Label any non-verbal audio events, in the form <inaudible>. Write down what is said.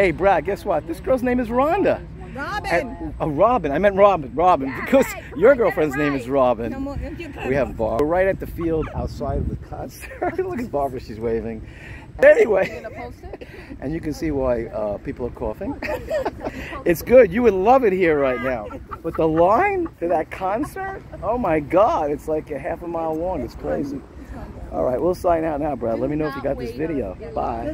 Hey, Brad, guess what? This girl's name is Rhonda. Robin. And, uh, Robin. I meant Robin. Robin. Yeah, because right. your girlfriend's right. girlfriend's name is. Robin. No, We have. Barbara. We're right at the field outside of the concert. <laughs> Look at Barbara, she's waving. Anyway, and you can see why uh, people are coughing. <laughs> it's good. You would love it here right now. But the line to that concert, oh my God, it's like a half a mile long. It's crazy. All right, we'll sign out now, Brad. Let me know if you got this video. Bye.